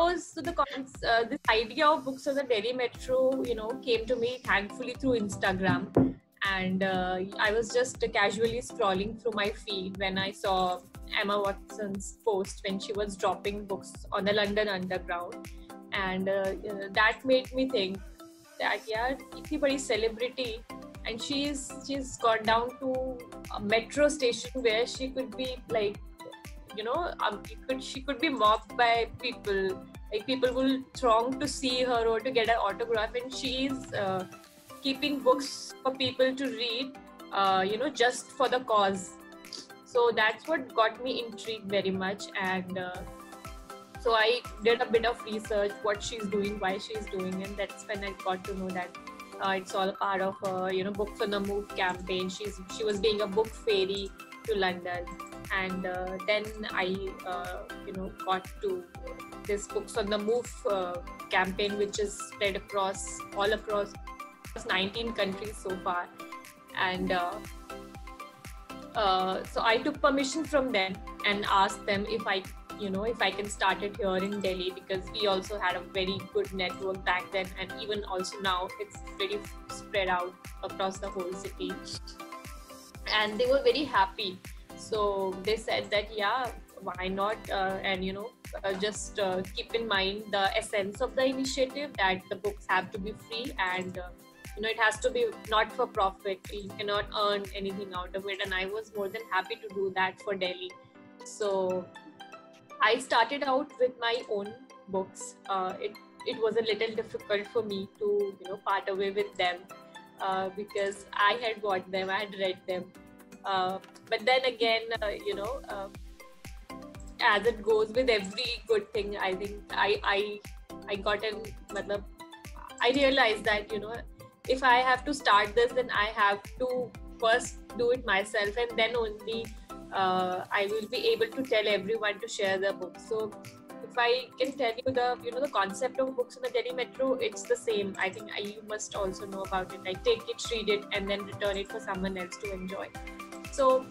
So the uh, this idea of books on the Delhi Metro, you know, came to me thankfully through Instagram, and uh, I was just casually scrolling through my feed when I saw Emma Watson's post when she was dropping books on the London Underground, and uh, uh that made me think that yeah, itni celebrity, and she's she's gone down to a metro station where she could be like, you know, um, could, she could be mobbed by people like people will throng to see her or to get an autograph and she's uh, keeping books for people to read uh, you know just for the cause. So that's what got me intrigued very much and uh, so i did a bit of research what she's doing why she's doing and that's when i got to know that uh, it's all part of a you know books on the move campaign. She's she was being a book fairy to london and uh, then i uh, you know got to this books on the move uh, campaign which is spread across all across 19 countries so far. And uh, so i took permission from them and asked them if i you know if i can start it here in delhi because we also had a very good network back then. And even also now it's pretty spread out across the whole city. And they were very happy so they said that yeah why not? Uh, and you know uh, just uh, keep in mind the essence of the initiative that the books have to be free and uh, you know it has to be not for profit. You cannot earn anything out of it. And i was more than happy to do that for delhi. So i started out with my own books. Uh, it it was a little difficult for me to you know part away with them uh, because i had got them i had read them uh, but then again uh, you know uh, as it goes with every good thing i think i i i got an matlab, i realized that you know if i have to start this then i have to first do it myself and then only uh, i will be able to tell everyone to share the book so if I can tell you the you know the concept of books in the Delhi Metro, it's the same. I think I, you must also know about it. Like take it, read it, and then return it for someone else to enjoy. So,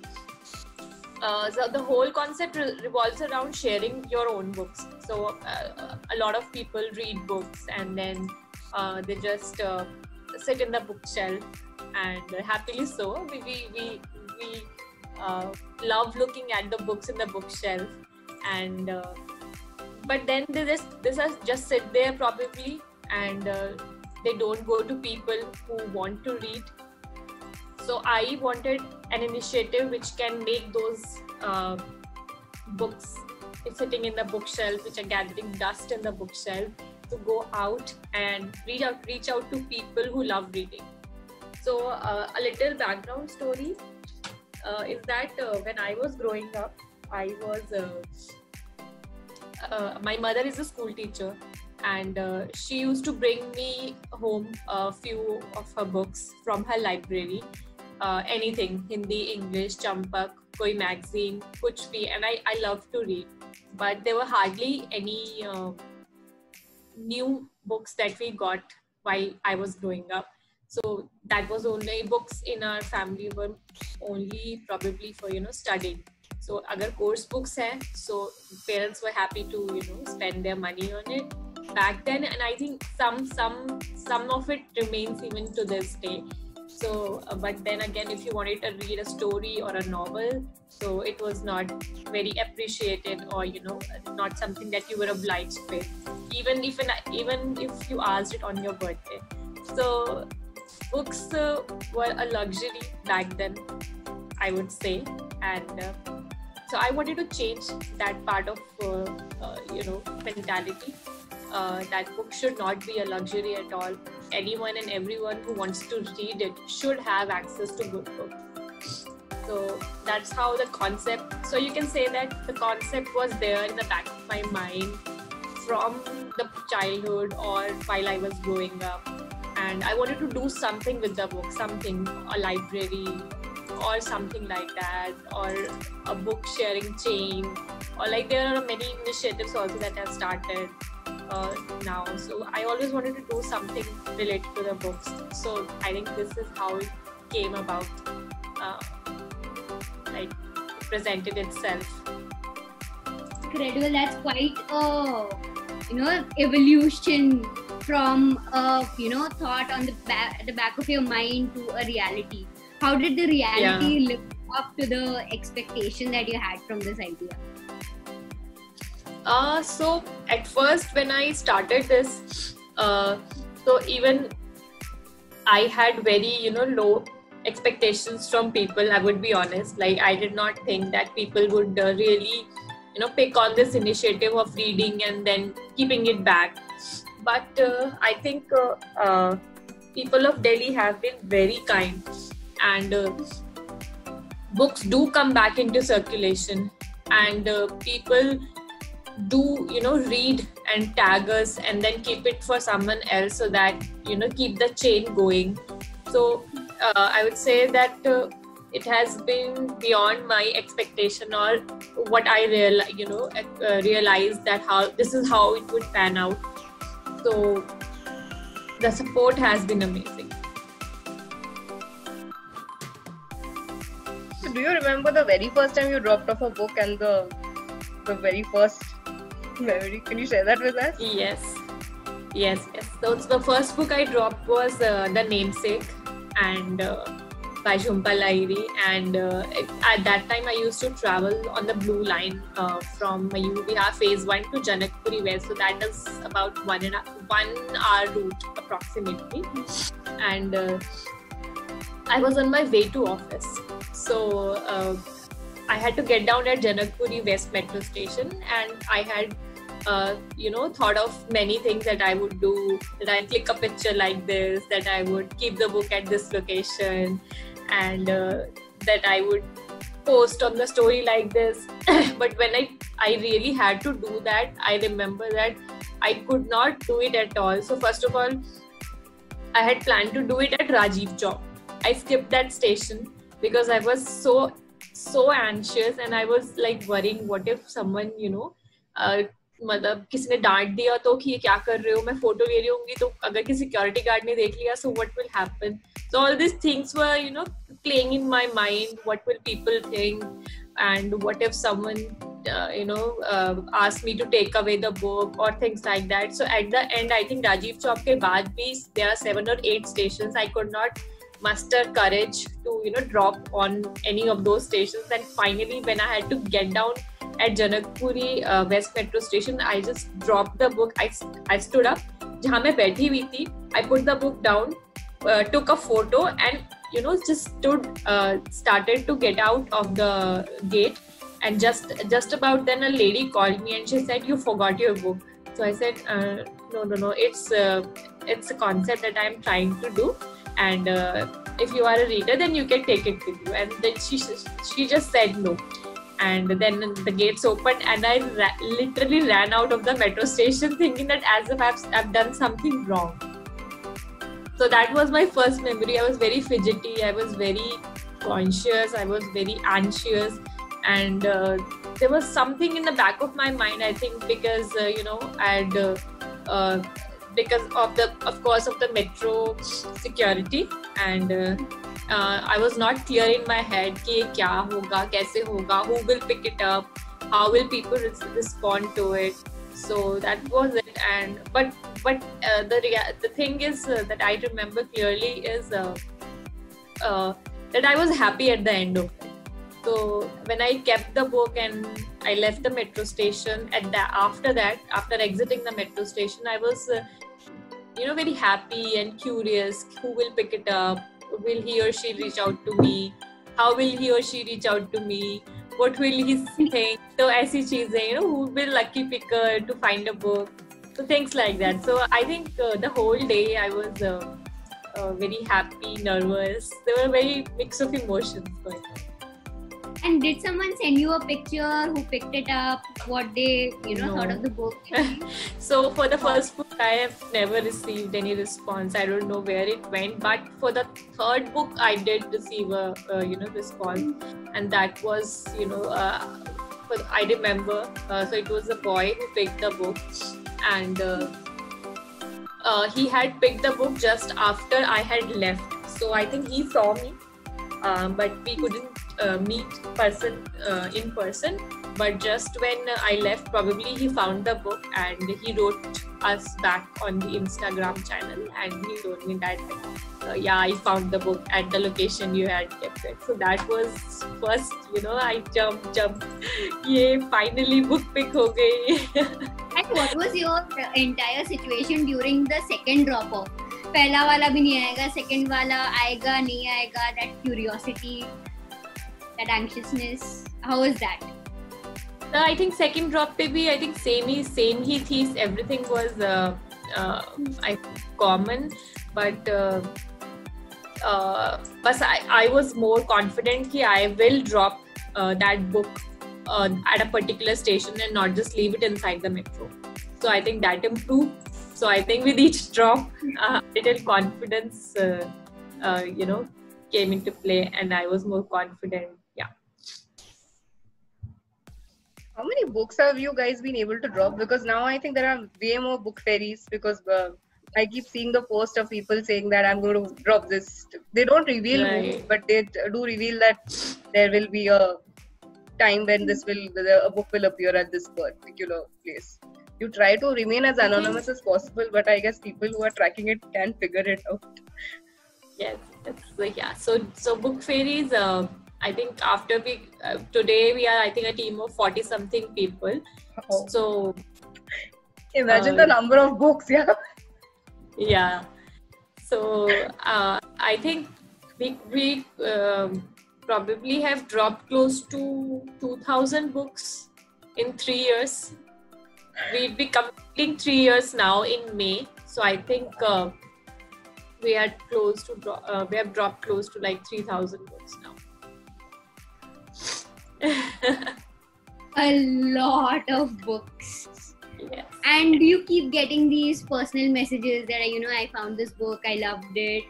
uh, so the whole concept re- revolves around sharing your own books. So uh, a lot of people read books and then uh, they just uh, sit in the bookshelf, and happily so. We we we, we uh, love looking at the books in the bookshelf, and uh, but then they just they just sit there probably and they don't go to people who want to read so I wanted an initiative which can make those uh, books sitting in the bookshelf, which are gathering dust in the bookshelf, to go out and reach out, reach out to people who love reading. So uh, a little background story uh, is that uh, when I was growing up, I was uh, uh, my mother is a school teacher and uh, she used to bring me home a few of her books from her library anything Hindi, English, Champak, koi magazine, kuch bhi, and I, I love to read. But there were hardly any uh, new books that we got while I was growing up. So that was only books in our family were only probably for you know studying. So other course books hai, so parents were happy to you know spend their money on it back then, and I think some some some of it remains even to this day so uh, but then again if you wanted to read a story or a novel so it was not very appreciated or you know not something that you were obliged with. Even if an, even if you asked it on your birthday. So books uh, were a luxury back then i would say. And uh, so i wanted to change that part of uh, uh, you know mentality. Uh, that book should not be a luxury at all. Anyone and everyone who wants to read it should have access to good books. So that's how the concept. So you can say that the concept was there in the back of my mind from the childhood or while I was growing up, and I wanted to do something with the book, something a library or something like that, or a book sharing chain, or like there are many initiatives also that have started uh, now. So I always wanted to do something related to the books. So I think this is how it came about, uh, like presented itself. Incredible. That's quite a you know evolution from a you know thought on the back the back of your mind to a reality how did the reality yeah. live up to the expectation that you had from this idea uh, so at first when i started this uh, so even i had very you know low expectations from people i would be honest. Like i did not think that people would uh, really you know pick on this initiative of reading and then keeping it back. But uh, i think uh, uh people of delhi have been very kind. And books do come back into circulation. And uh, people do you know read and tag us and then keep it for someone else so that you know keep the chain going. So uh, i would say that uh, it has been beyond my expectation or what i real you know uh, realized that how this is how it would pan out. So the support has been amazing. Do you remember the very first time you dropped off a book and the the very first memory can you share that with us yes yes yes so the first book i dropped was uh, the namesake and uh, by Jhumpa Lahiri. And uh, it, at that time, I used to travel on the blue line uh, from Mayur phase 1 to Janakpuri West. So that is about one, and a, one hour route approximately. And uh, I was on my way to office. So uh, I had to get down at Janakpuri West metro station and I had uh, you know thought of many things that i would do that i click a picture like this that i would keep the book at this location and uh, that I would post on the story like this. but when I I really had to do that, I remember that I could not do it at all. So first of all, I had planned to do it at Rajiv Chowk. I skipped that station because I was so so anxious and I was like worrying what if someone you know uh, मतलब किसी ने डांट दिया तो कि ये क्या कर रहे हो, मैं फ़ोटो ले रही होंगी तो अगर किसी सिक्योरिटी गार्ड ने देख लिया so what will happen so all this things were you know playing in my mind what will people think and what if someone you know ask me to take away the book और things like that so at the end I think Rajiv Chowk के बाद भी there are seven और eight station I could not muster courage to you know drop on any of those stations and finally when i had to get down at Janakpuri uh, West Metro Station, I just dropped the book. I, I stood up. जहाँ मैं बैठी हुई थी I put the book down, uh, took a photo and you know just stood uh, started to get out of the gate and just just about then a lady called me and she said you forgot your book so i said uh, no no no it's uh, it's a concept that i'm trying to do and uh, if you are a reader then you can take it with you. And then she she just said no. And then the gates opened and i ra- literally ran out of the metro station thinking that as if I've, I've done something wrong. So that was my first memory. I was very fidgety. I was very conscious. I was very anxious. And uh, there was something in the back of my mind i think because uh, you know i had uh, uh because of the of course of the metro security and uh, uh, I was not clear in my head कि ये क्या होगा कैसे होगा who will pick it up how will people respond to it so that was it and but but uh, the rea- the thing is uh, that i remember clearly is uh, uh, that i was happy at the end of it so when i kept the book and i left the metro station at that after that after exiting the metro station i was uh, you know very happy and curious who will pick it up will he or she reach out to me how will he or she reach out to me what will he think तो ऐसी चीजें you know who will be lucky picker to find a book so things like that so I think uh, the whole day I was uh, uh, very happy nervous there were very mix of emotions going on and did someone send you a picture who picked it up? What they, you know, no. thought of the book? so for the first book, I have never received any response. I don't know where it went, but for the third book, I did receive a, you know, response, and that was, you know, uh, I remember. Uh, so it was a boy who picked the book, and. Uh, uh, he had picked the book just after I had left. So I think he saw me, um, but we couldn't uh, meet person uh, in person but just when i left probably he found the book and he wrote us back on the instagram channel and he told me that uh, yeah i found the book at the location you had kept it so that was first you know i jumped jumped yeah finally book pick ho gayi and what was your entire situation during the second drop off पहला वाला भी नहीं आएगा second वाला आएगा नहीं आएगा that curiosity that एंग्शियसनेस how is that uh, I think second drop पे भी I think same he same ही थी everything was uh, uh, I common but uh, uh, बस I, I was more confident कि I will drop uh, that book uh, at a particular station and not just leave it inside the metro so I think that improved so I think with each drop, uh, little confidence, uh, uh, you know, came into play, and I was more confident. How many books have you guys been able to drop? Because now I think there are way more book fairies. Because uh, I keep seeing the post of people saying that I'm going to drop this. They don't reveal, right. but they do reveal that there will be a time when this will a book will appear at this particular place you try to remain as anonymous as possible but i guess people who are tracking it can figure it out yes so yeah so so book fairies uh, i think after we uh, today we are i think a team of 40 something people oh. so imagine uh, the number of books yeah yeah so uh, i think we we um, probably have dropped close to 2000 books in 3 years we'd be completing three years now in May. So I think uh, we are close to uh, we have dropped close to like three thousand books now. A lot of books. Yes. And you keep getting these personal messages that you know I found this book, I loved it.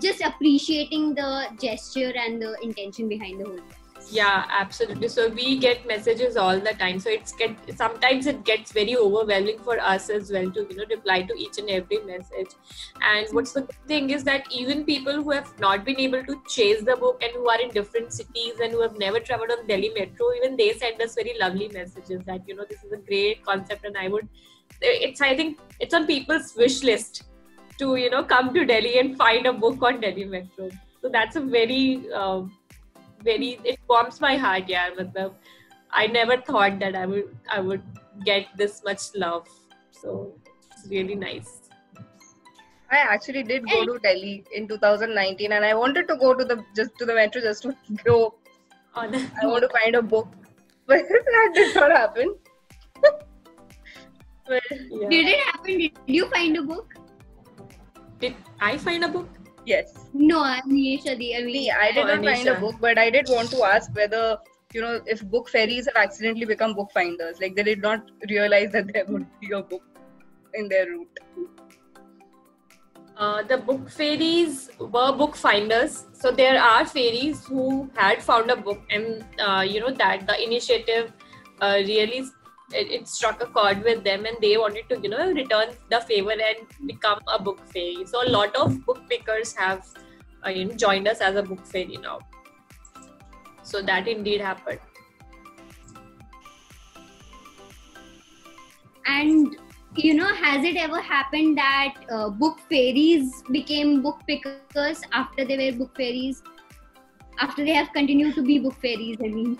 Just appreciating the gesture and the intention behind the whole thing yeah absolutely. So we get messages all the time. So it's get sometimes it gets very overwhelming for us as well to you know reply to each and every message. And what's the thing is that even people who have not been able to chase the book and who are in different cities and who have never traveled on delhi metro even they send us very lovely messages that you know this is a great concept and i would it's i think it's on people's wish list to you know come to delhi and find a book on delhi metro. So that's a very uh, very it warms my heart yeah matlab, i never thought that i would i would get this much love so it's really nice I actually did go to Delhi in 2019, and I wanted to go to the just to the metro just to go. Oh, I want to find a book, but that did not happen. but, yeah. Did it happen? Did you find a book? Did I find a book? Yes. No, Aniesha, the I mean, I did not find a book, but I did want to ask whether you know if book fairies have accidentally become book finders. Like they did not realize that there would be a book in their route. Uh, the book fairies were book finders. So there are fairies who had found a book, and uh, you know that the initiative uh, really it, it, struck a chord with them and they wanted to you know return the favor and become a book fairy. So a lot of book pickers have uh, you know, joined us as a book fairy now. So that indeed happened. And you know has it ever happened that uh, book fairies became book pickers after they were book fairies? After they have continued to be book fairies i mean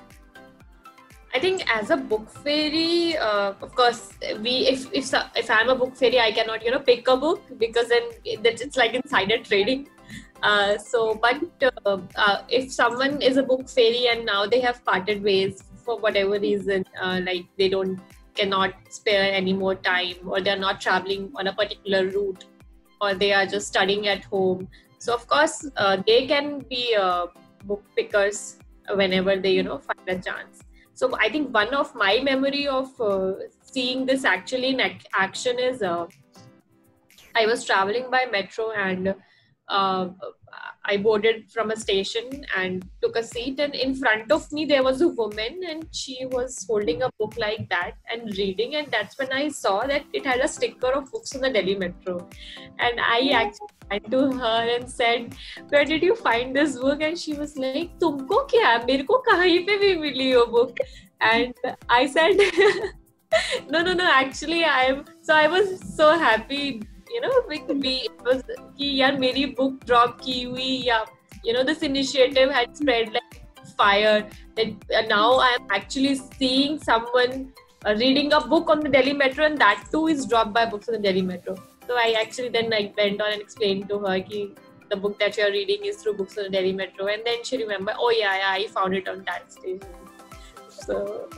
I think as a book fairy, uh, of course, we if if if I'm a book fairy, I cannot you know pick a book because then it's like insider trading. Uh, so, but uh, uh, if someone is a book fairy and now they have parted ways for whatever reason, uh, like they don't cannot spare any more time, or they're not traveling on a particular route, or they are just studying at home. So, of course, uh, they can be book pickers whenever they you know find a chance so i think one of my memory of uh, seeing this actually in ac- action is uh, i was traveling by metro and uh, I boarded from a station and took a seat, and in front of me there was a woman, and she was holding a book like that and reading. And that's when I saw that it had a sticker of books on the Delhi Metro, and I actually went to her and said, "Where did you find this book?" And she was like, "तुमको क्या? मेरे को कहीं पे भी मिली वो book." And I said, "No, no, no. Actually, I'm." So I was so happy you know we it was कि यार मेरी book drop की हुई या you know this initiative had spread like fire that uh, now I am actually seeing someone uh, reading a book on the Delhi Metro and that too is dropped by books on the Delhi Metro so I actually then like went on and explained to her कि the book that you're reading is through books on the Delhi Metro and then she remembered oh yeah, yeah I found it on that station so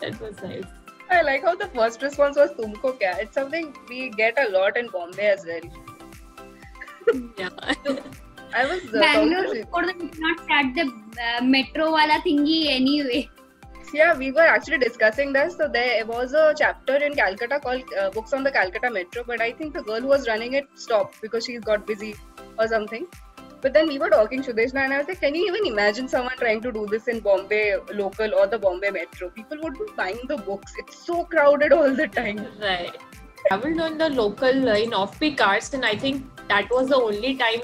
that was nice I like how the first response was "Tumko kya." It's something we get a lot in Bombay as well. yeah. I was uh, Bangalore for the not start the uh, metro wala thingy anyway. Yeah, we were actually discussing this. So there was a chapter in Calcutta called uh, "Books on the Calcutta Metro," but I think the girl who was running it stopped because she got busy or something. But then we were talking, Sudeshna, and I was like, can you even imagine someone trying to do this in Bombay local or the Bombay Metro? People would be buying the books. It's so crowded all the time. Right. Traveled on the local uh, in off-peak hours, and I think that was the only time,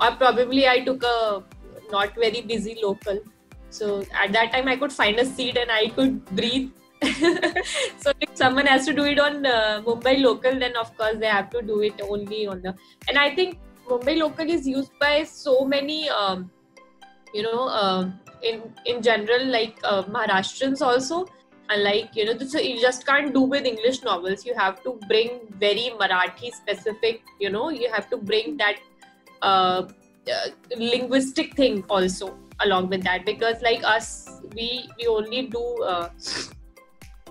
or probably I took a not very busy local. So at that time, I could find a seat and I could breathe. so if someone has to do it on uh, Mumbai local, then of course they have to do it only on the. And I think Mumbai local is used by so many, um, you know, uh, in in general, like uh, Maharashtrians also. And like you know, you just can't do with English novels. You have to bring very Marathi specific. You know, you have to bring that uh, uh linguistic thing also along with that because like us, we we only do uh,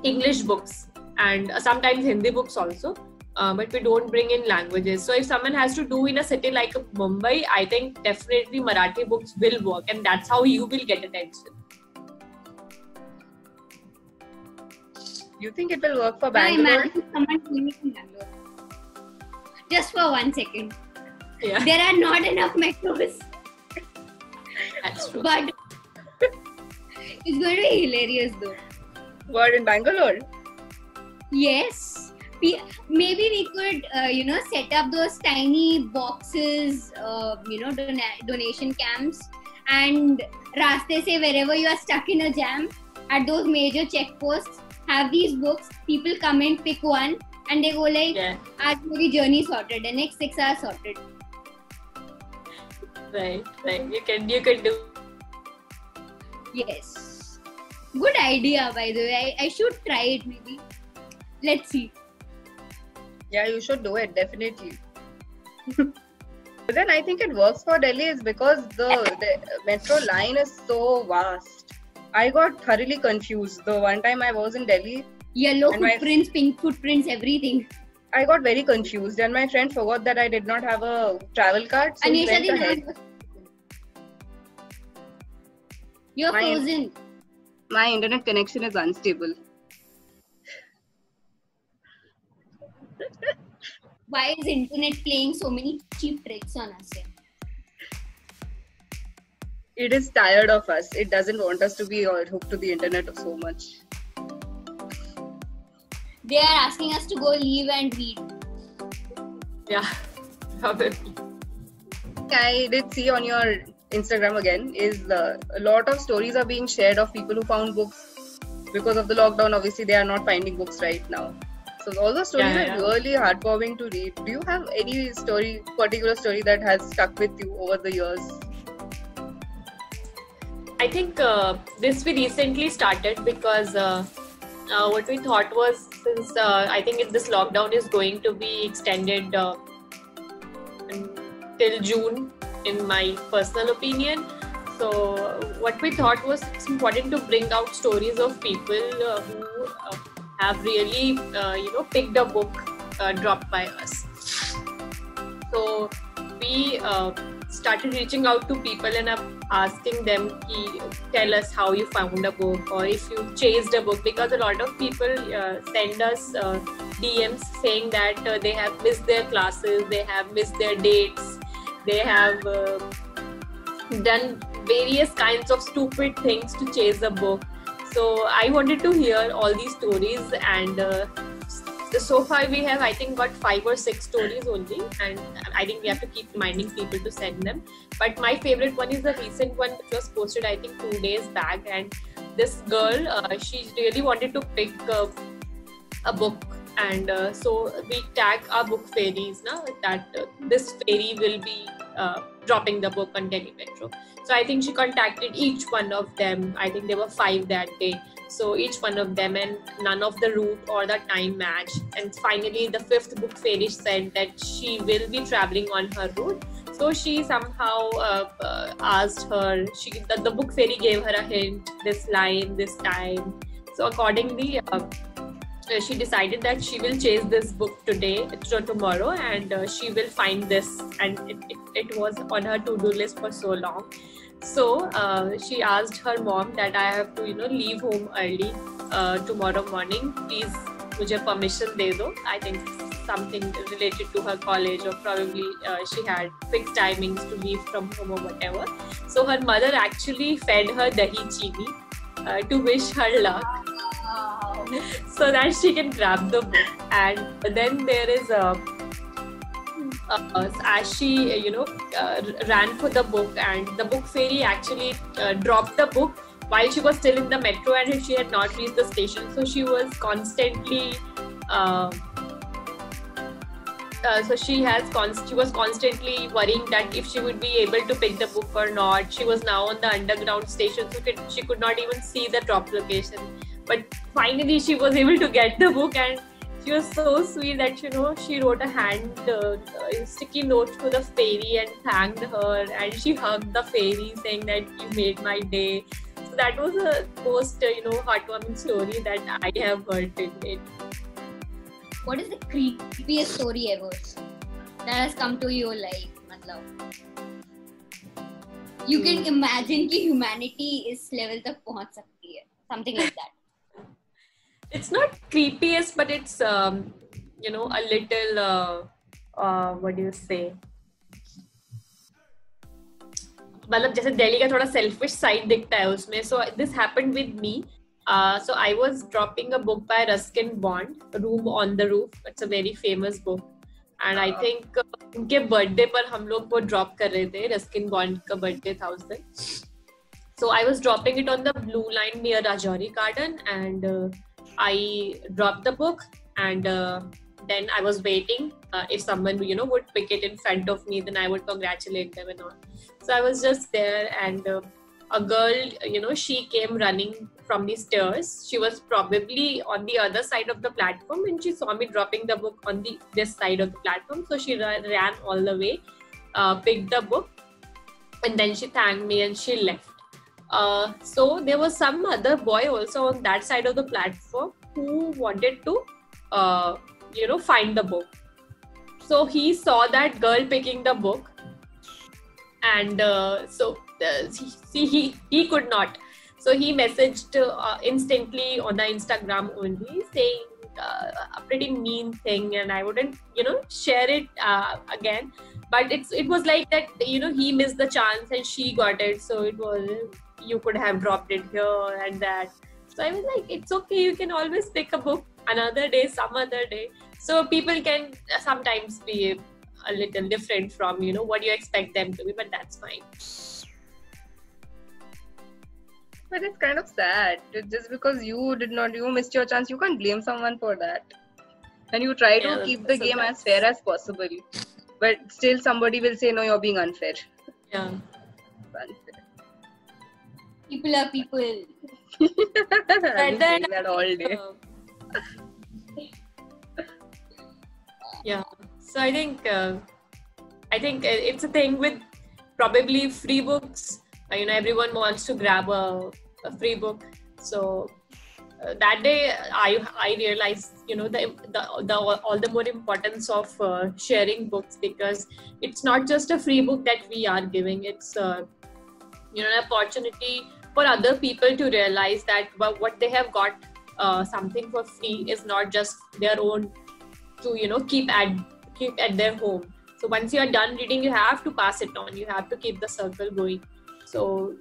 English books and sometimes Hindi books also uh, but we don't bring in languages. So if someone has to do in a city like Mumbai, I think definitely Marathi books will work, and that's how you will get attention. You think it will work for Bangalore? Bangalore. Just for one second. Yeah. There are not enough metros. That's true. But it's going to be hilarious though. What in Bangalore? Yes maybe we could uh, you know set up those tiny boxes uh, you know don- donation camps and raste se wherever you are stuck in a jam at those major checkposts have these books people come and pick one and they go like yeah. आज मेरी journey sorted the next six hours sorted right right you can you can do yes good idea by the way I, I should try it maybe let's see yeah, you should do it definitely. but then I think it works for Delhi is because the, the metro line is so vast. I got thoroughly confused the one time I was in Delhi. Yellow footprints, my, pink footprints, everything. I got very confused, and my friend forgot that I did not have a travel card. So Aniesha ahead. You're my, frozen. My internet connection is unstable. Why is internet playing so many cheap tricks on us It is tired of us. It doesn't want us to be hooked to the internet so much. They are asking us to go leave and read. Yeah, probably. I did see on your Instagram again is uh, a lot of stories are being shared of people who found books because of the lockdown. Obviously, they are not finding books right now. So all the stories yeah, yeah. are really heartwarming to read. Do you have any story, particular story that has stuck with you over the years? I think uh, this we recently started because uh, uh, what we thought was since uh, I think this lockdown is going to be extended uh, till June, in my personal opinion. So what we thought was it's important to bring out stories of people uh, who have really uh, you know picked a book uh, dropped by us so we uh, started reaching out to people and asking them to tell us how you found a book or if you chased a book because a lot of people uh, send us uh, dms saying that uh, they have missed their classes they have missed their dates they have done various kinds of stupid things to chase a book. So I wanted to hear all these stories and uh, so far we have i think got five or six stories only and i think we have to keep reminding people to send them but my favorite one is the recent one which was posted i think two days back and this girl uh, she really wanted to pick uh, a book and uh, so we tag our book fairies now that uh, this fairy will be uh, dropping the book on Delhi Metro. So I think she contacted each one of them. I think there were five that day. So each one of them, and none of the route or the time match. And finally, the fifth book fairy said that she will be traveling on her route. So she somehow uh, uh, asked her. She the, the, book fairy gave her a hint. This line, this time. So accordingly. Uh, uh, she decided that she will chase this book today or tomorrow and uh, she will find this and it, it, it was on her to-do list for so long so uh, she asked her mom that I have to, you know, leave home early uh, tomorrow morning. Please, mujhe permission de do. I think something related to her college or probably uh, she had fixed timings to leave from home or whatever. So her mother actually fed her dahi chini uh, to wish her luck. So that she can grab the book. And then there is a uh, as she you know uh, ran for the book and the book fairy actually uh, dropped the book while she was still in the metro and she had not reached the station. So she was constantly uh, uh, so she has const- she was constantly worrying that if she would be able to pick the book or not. She was now on the underground station so she could not even see the drop location. But finally she was able to get the book and she was so sweet that you know she wrote a hand uh, uh, sticky note to the fairy and thanked her and she hugged the fairy saying that you made my day. So that was the most uh, you know heartwarming story that i have heard in it what is the creepiest story ever that has come to your life matlab? You can hmm. imagine ki humanity is level tak pahunch sakti hai something like that it's not creepiest but it's um, you know a little uh, uh, what do you say मतलब जैसे दिल्ली का थोड़ा selfish side दिखता है उसमें so this happened with me so I was dropping a book by Ruskin bond room on the roof it's a very famous book and I think उनके birthday पर हम लोग वो ड्रॉप कर रहे थे रस्किन बॉन्ड का बर्थडे था उस दिन so I was dropping it on the blue line near Rajouri Garden and I dropped the book and uh, then I was waiting. Uh, if someone you know would pick it in front of me, then I would congratulate them and all. So I was just there, and uh, a girl, you know, she came running from the stairs. She was probably on the other side of the platform, and she saw me dropping the book on the this side of the platform. So she ran, all the way, uh, picked the book, and then she thanked me and she left. Uh, so there was some other boy also on that side of the platform who wanted to, uh, you know, find the book. So he saw that girl picking the book, and uh, so uh, see he he could not. So he messaged uh, instantly on the Instagram only saying uh, a pretty mean thing, and I wouldn't, you know, share it again. But it's it was like that, you know, he missed the chance and she got it, so it was you could have dropped it here and that. So I was like, it's okay, you can always pick a book another day, some other day. So people can sometimes be a little different from, you know, what you expect them to be, but that's fine. But it's kind of sad. Just because you did not, you missed your chance, you can't blame someone for that. And you try to yeah, keep the game as fair as possible. But still, somebody will say, no, you're being unfair. Yeah people are people. and then that all day. yeah. So I think uh, I think it's a thing with probably free books. Uh, you know, everyone wants to grab a, a free book. So uh, that day, I I realized you know the the, the all the more importance of uh, sharing books because it's not just a free book that we are giving. It's uh, you know an opportunity for other people to realize that what they have got uh, something for free is not just their own to you know keep at keep at their home. So once you are done reading you have to pass it on. You have to keep the circle going. So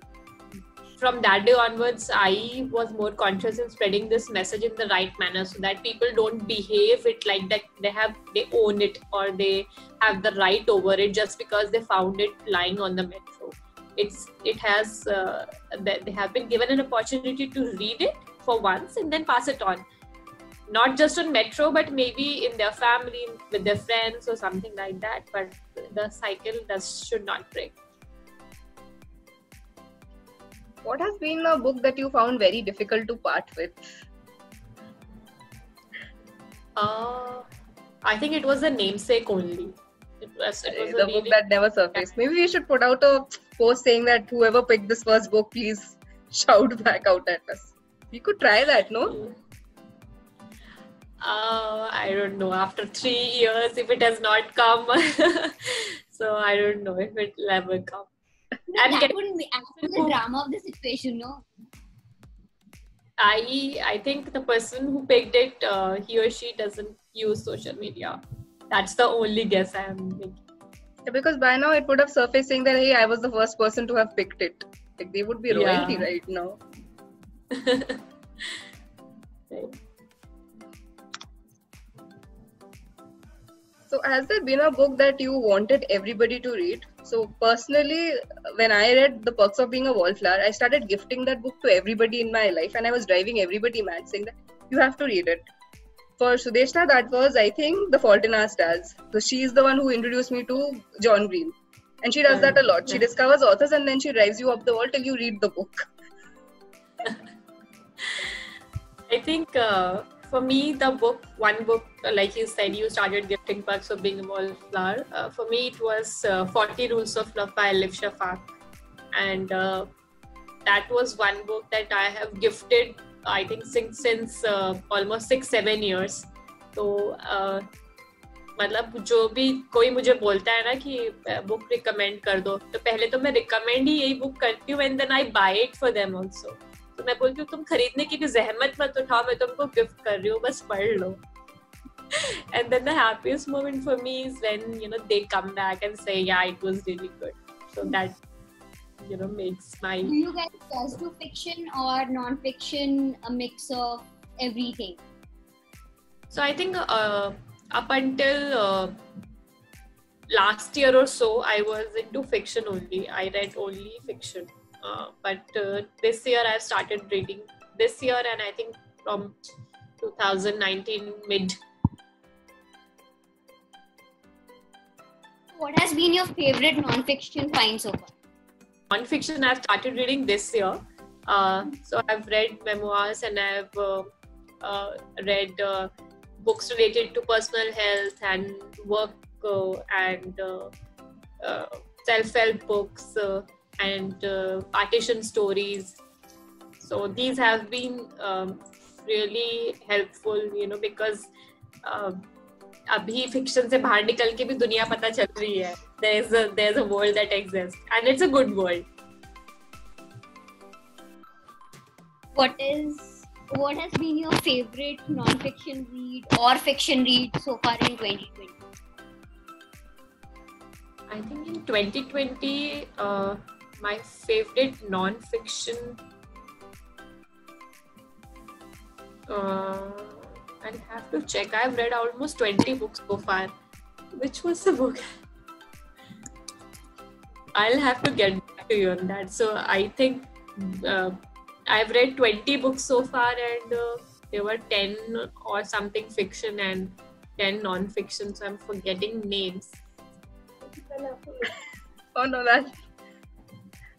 from that day onwards i was more conscious in spreading this message in the right manner so that people don't behave it like that they have they own it or they have the right over it just because they found it lying on the metro it's it has uh, they have been given an opportunity to read it for once and then pass it on. Not just on metro but maybe in their family with their friends or something like that but the cycle does should not break. What has been a book that you found very difficult to part with? Uh i think it was a namesake only. It was, it was the book that never surfaced. Maybe we should put out a post saying that whoever picked this first book please shout back out at us we could try that no uh, I don't know. After three years, if it has not come, so I don't know if it will ever come. No, and that get, wouldn't be after the drama of the situation, no. I I think the person who picked it, uh, he or she doesn't use social media. That's the only guess I am making. Because by now it would have surfaced saying that hey, I was the first person to have picked it. Like they would be royalty yeah. right now. right. So, has there been a book that you wanted everybody to read? So, personally, when I read The Perks of Being a Wallflower, I started gifting that book to everybody in my life, and I was driving everybody mad saying that you have to read it. For Sudeshna, that was, I think, The Fault in Our Stars. So, she is the one who introduced me to John Green. And she does that a lot. She discovers authors and then she drives you up the wall till you read the book. I think. Uh for me, the book, one book, like you said, you started gifting perks of being a wallflower. Uh, for me, it was uh, 40 Rules of Love by Elif Shafak. And uh, that was one book that I have gifted, I think since since almost six seven years तो uh, मतलब जो भी कोई मुझे बोलता है ना कि बुक रिकमेंड कर दो तो पहले तो मैं रिकमेंड ही यही बुक करती हूँ and then I buy it for them also तो मैं बोलती हूँ, तुम खरीदने की भी जहमत मत उठाओ, मैं तुमको गिफ्ट कर रही हूँ, बस पढ़ लो. And then the happiest moment for me is when you know they come back and say I was really good so that you know makes my do you guys just do fiction or non-fiction a mix of everything so i think uh, up until uh, last year or so i was into fiction only i read only fiction uh, but uh, this year I've started reading this year, and I think from 2019 mid. What has been your favorite non-fiction find so far? Non-fiction I've started reading this year. Uh, so I've read memoirs and I've uh, uh, read books related to personal health and work and self-help books and uh, partition stories. So these have been um, really helpful, you know, because uh, अभी fiction से बाहर निकल के भी दुनिया पता चल रही है there is a there's a world that exists and it's a good world what is what has been your favorite non-fiction read or fiction read so far in 2020 i think in 2020 uh, my favorite non-fiction uh, I'll have to check. I've read almost 20 books so far. Which was the book? I'll have to get back to you on that. So I think uh, I've read 20 books so far, and uh, there were 10 or something fiction and 10 non-fiction. So I'm forgetting names. oh no, that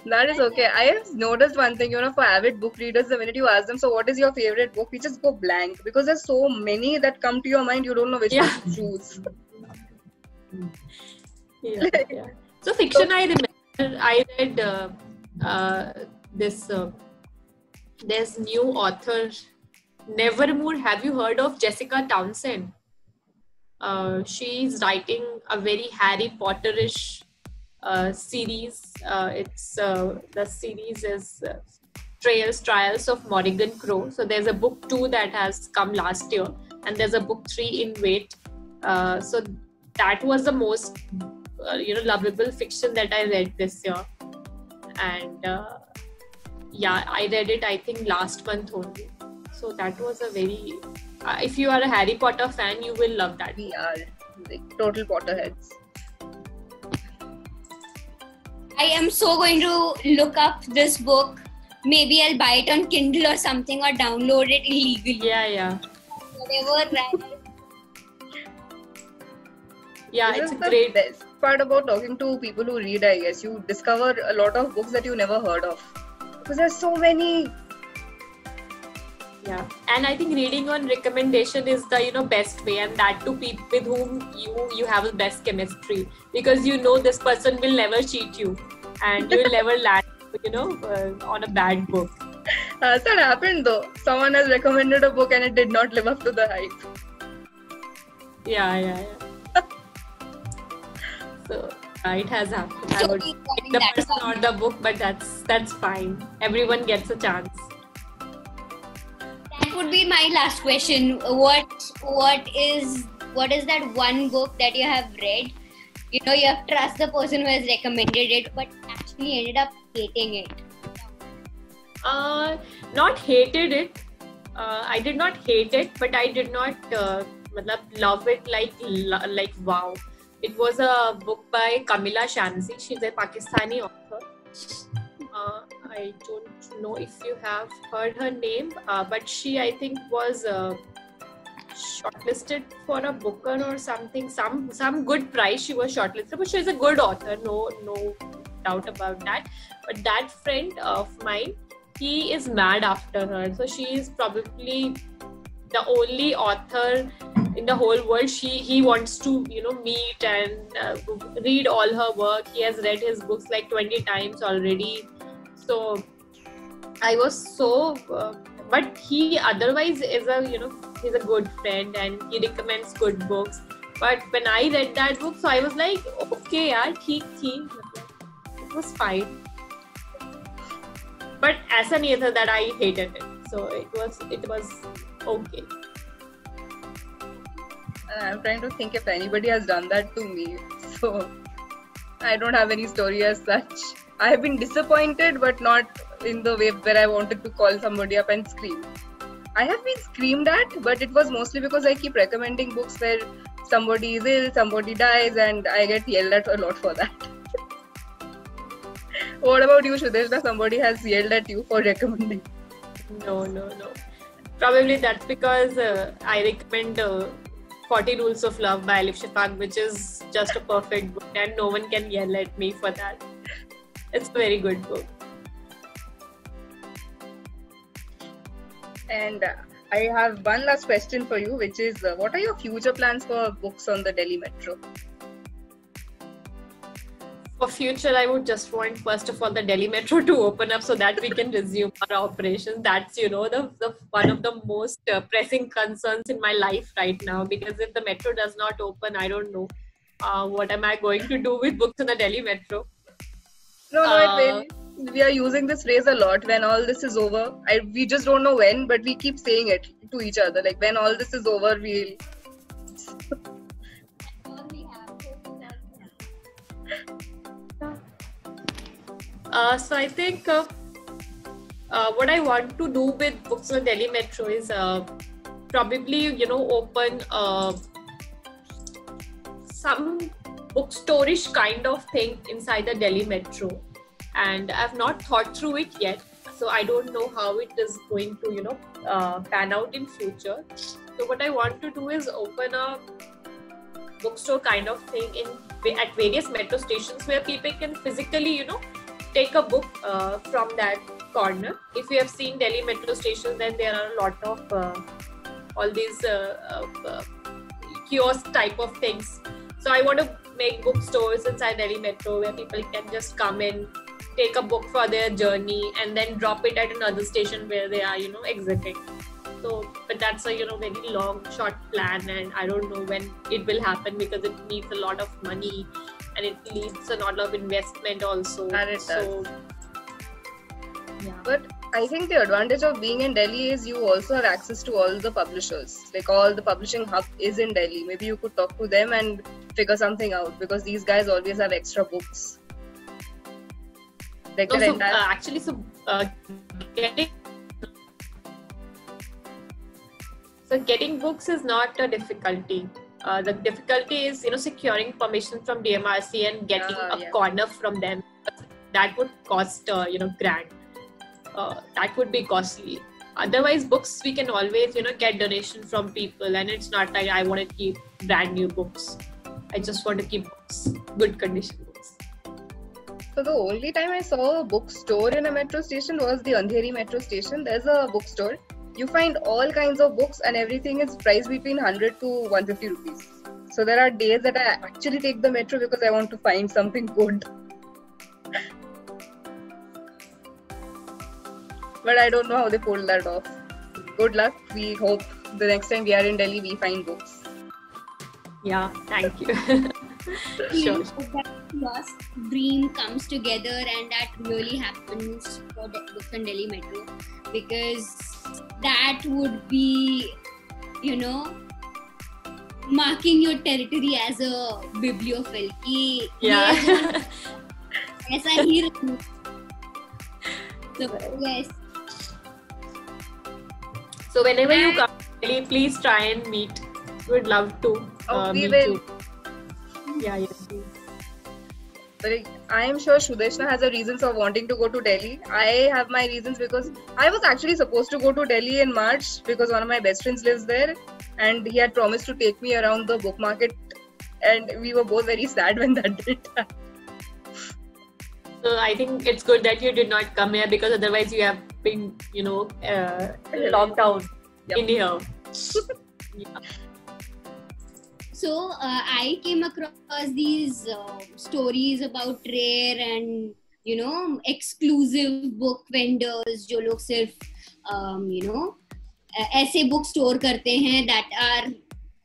that is okay. I have noticed one thing, you know, for avid book readers, the minute you ask them, so what is your favorite book, we just go blank because there's so many that come to your mind, you don't know which yeah. one to choose. yeah, yeah. So fiction, so, I remember I read uh, uh, this. Uh, there's new author Nevermoor. Have you heard of Jessica Townsend? Uh, she's writing a very Harry Potterish series. Uh, it's uh, the series is uh, Trails Trials of Morrigan Crow. So there's a book two that has come last year, and there's a book three in wait. Uh, so that was the most uh, you know lovable fiction that I read this year. and uh, yeah, I read it. I think last month only. So that was a very. Uh, if you are a Harry Potter fan, you will love that. We are like total Potterheads. I am so going to look up this book. Maybe I'll buy it on Kindle or something or download it illegally. Yeah, yeah. Whatever. Right? Yeah, this it's is a the great. best part about talking to people who read. I guess you discover a lot of books that you never heard of because there's so many. Yeah, and I think reading on recommendation is the you know best way, and that to people with whom you you have the best chemistry because you know this person will never cheat you, and you will never land you know uh, on a bad book. Has that happened though? Someone has recommended a book and it did not live up to the hype. Yeah, yeah, yeah. so uh, it has happened. I would the person down. or the book, but that's that's fine. Everyone gets a chance. That would be my last question. What what is what is that one book that you have read? You know, you have trust the person who has recommended it, but actually ended up hating it. Uh, not hated it. Uh, I did not hate it, but I did not uh, love it like like wow. It was a book by Kamila Shamsie. She's a Pakistani author. Uh, I don't know if you have heard her name, uh, but she I think was uh, shortlisted for a Booker or something. Some some good prize she was shortlisted, but she's a good author. No no doubt about that. But that friend of mine he is mad after her. So she is probably the only author in the whole world. She he wants to you know meet and uh, read all her work. He has read his books like twenty times already. So I was so. Uh, but he otherwise is a you know he's a good friend and he recommends good books. But when i read that book so i was like okay yeah theek thi. It was fine. But as an author that i hated it. So it was it was okay. Uh, I'm trying to think if anybody has done that to me. So i don't have any story as such. I have been disappointed but not in the way where I wanted to call somebody up and scream. I have been screamed at, but it was mostly because I keep recommending books where somebody is ill, somebody dies, and I get yelled at a lot for that. what about you, Sudeshna? Somebody has yelled at you for recommending. No, no, no. Probably that's because uh, I recommend uh, 40 Rules of Love by Elif Shafak, which is just a perfect book, and no one can yell at me for that. It's a very good book. And uh, I have one last question for you, which is uh, what are your future plans for books on the Delhi Metro? For future, I would just want first of all the Delhi Metro to open up so that we can resume our operations. That's you know the, the one of the most uh, pressing concerns in my life right now because if the metro does not open, I don't know uh, what am I going to do with books in the Delhi Metro. No, no, Uh, it really, we are using this phrase a lot when all this is over. I, we just don't know when, but we keep saying it to each other. Like when all this is over, we'll. Uh, so I think uh, uh, what I want to do with books on Delhi Metro is uh, probably you know open uh, some bookstore-ish kind of thing inside the Delhi Metro, and I've not thought through it yet. So I don't know how it is going to you know uh, pan out in future. So what I want to do is open a bookstore kind of thing in at various metro stations where people can physically you know take a book uh, from that corner. If you have seen Delhi metro stations, then there are a lot of uh, all these uh, uh, uh, kiosk type of things. So I want to make bookstores inside Delhi metro where people can just come in, take a book for their journey, and then drop it at another station where they are, you know, exiting. So, but that's a you know very long, short plan, and I don't know when it will happen because it needs a lot of money and it needs a lot of investment also. And it so, yeah. But I think the advantage of being in Delhi is you also have access to all the publishers. Like all the publishing hub is in Delhi. Maybe you could talk to them and figure something out because these guys always have extra books. Like No, so, entire. uh, actually, so uh, getting so getting books is not a difficulty. Uh, the difficulty is, you know, securing permission from DMRC and getting Ah, a yeah. corner from them. That would cost, uh, you know, grand. Uh, that would be costly. Otherwise, books we can always, you know, get donation from people, and it's not like I want to keep brand new books. I just want to keep books, good condition books. So the only time I saw a bookstore in a metro station was the Andheri metro station. There's a bookstore. You find all kinds of books and everything is priced between 100 to 150 rupees. So there are days that I actually take the metro because I want to find something good. but I don't know how they pulled that off. Good luck. We hope the next time we are in Delhi we find books. Yeah, thank you. Sure hope that lost dream comes together and that really happens for the Books on Delhi Metro because that would be, you know, marking your territory as a bibliophile. कि Yeah. ये ऐसा ही रहना। So yes, so whenever you come, Delhi, please try and meet. Would love to Oh, uh, we meet will. you. Yeah, yeah. like, I am sure Sudeshna has a reasons for wanting to go to Delhi. I have my reasons because I was actually supposed to go to Delhi in March because one of my best friends lives there and he had promised to take me around the book market and we were both very sad when that didn't happen. So I think it's good that you did not come here because otherwise you have been, you know, uh, locked down Yep. in here. yeah. so uh, I came across these uh, stories about rare and you know exclusive book vendors जो लोग सिर्फ़ um, you know ऐसे book store करते हैं that are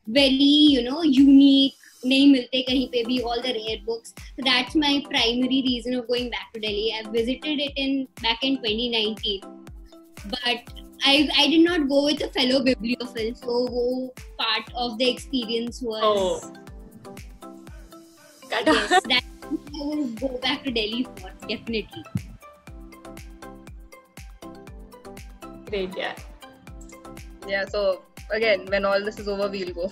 very you know unique नहीं मिलते कहीं पे भी all the rare books that's my primary reason of going back to Delhi I visited it in back in 2019 but I I did not go with a fellow bibliophile so वो part of the experience was Oh. Cut yes, that I will go back to Delhi for definitely. Great, yeah. Yeah, so again, when all this is over, we'll go.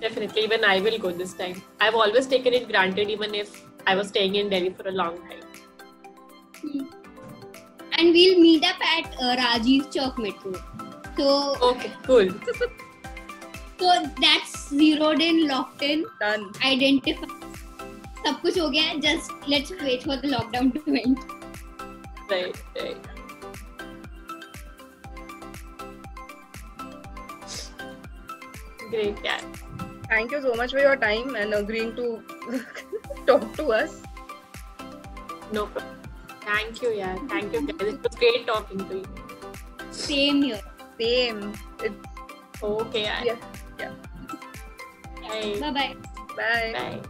Definitely, even I will go this time. I've always taken it granted, even if I was staying in Delhi for a long time. Hmm And we'll meet up at uh, Rajiv Chowk Metro. So, Okay, cool. so that's zeroed in, locked in, Done. identified. सब कुछ हो गया है just let's wait for the lockdown to end Right, right. Great, yeah. Thank you so much for your time and agreeing to talk to us. No problem. Thank you, yeah. Thank you, guys. It was great talking to you. same here Same. It's, Okay, yeah. yeah. Bye. bye bye Bye. Bye.